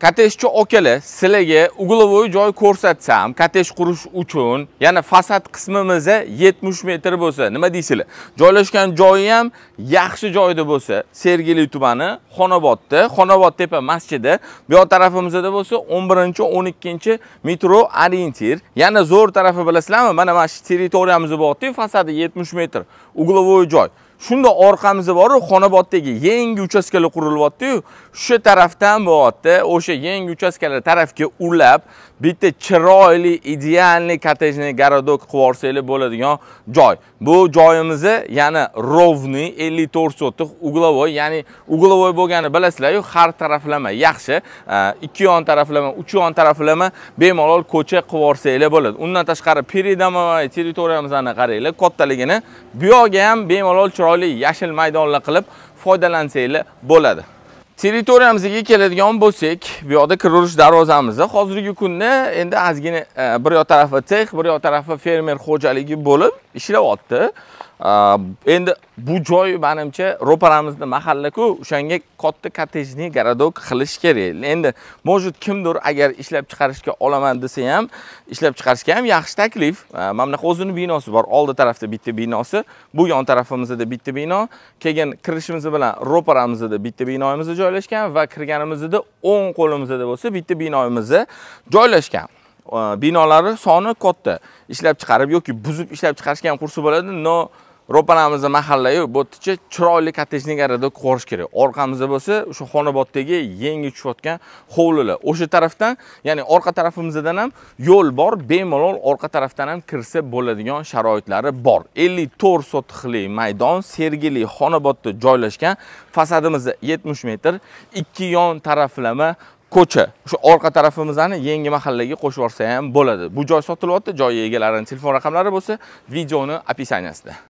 kottejchi okalar sizlarga угловой joy ko'rsatsam katesh qurish uchun yana fasad qismimiz 70 metr bo'lsa nima deysizlar? Joylashgan joyi ham yaxshi joyda bo'lsa sergeli tumani xonobodda xonobod tepa masjidi bu yoq tarafimizda bo'lsa 11 12 metro orientir. Yana zo'r tarafi bilasizlarmi? Mana mana shu territoriyamiz bor-ku fasadi 70 metr угловой joy. Shunda orqamizda borib xonoboddagi yangi uchastkalar qurilyapti-yu. O'sha tarafdan bo'lyapti. O'sha yangi uchastkalar tarafga ulab bitta chiroyli idealniy kottejniy городок qilib yuborsanglar bo'ladigan joy. Bu joyimizni yana ровный 54 sotix угловой ya'ni угловой bo'lgani bilasizlar-yu har taraflama yaxshi e, ikki yon taraflama uch yon taraflama bemalol ko'cha qilib yuborsanglar bo'ladi. Undan tashqari передомовой territoriyamizni qaranglar kattaligini. Bu yoqga ham bemalol chiroyli yashil maydonlar qilib foydalansanglar bo'ladi. Territoriyamizga keladigan bo'lsak bu yoqda kiraverish darvozamizni hozirgi kunda endi ozgina e, bir yoq tarafi sex bir yoq tarafi fermer xo'jaligi bo'lib ishlayapti. Endi bu joy manimcha ro'paramizni mahalla-ku o'shanga katta kottejni городок qilish kerak. Endi может kimdir agar ishlab chiqarishga olaman desa ham ishlab chiqarishga ham yaxshi taklif. Mana bunaqa o'zini binosi bor. Oldi tarafda bitta binosi bu yon tarafimizda bitta bino keyin kirishimiz bilan ro'paramizda bitta binoyimiz joylashgan va kirganimizda o'ng qo'limizda bo'lsa bitta binoyimiz joylashgan. Binolari soni katta. Ishlab chiqarib yoki buzib ishlab chiqarishga ham qursa bo'ladi но ro'paramizni mahallayu bu yergacha chiroyli kottejniy городок qurish kerak. Orqamizda bo'lsa o'sha xonoboddagi yangi tushayotgan hovlilar. O'sha tarafdan ya'ni orqa tarafimizdan ham yo'l bor bemalol orqa tarafdan ham kirsa bo'ladigan sharoitlari bor. 54 sotixli maydon sergeli xonobodda joylashgan fasadimizda 70 metr ikki yon taraflama ko'cha. O'sha orqa tarafimizni yangi mahallaga qo'shib yuborsa ham bo'ladi. Bu joy sotilyapti joy egalarining telefon raqamlari bo'lsa videoni описаниясida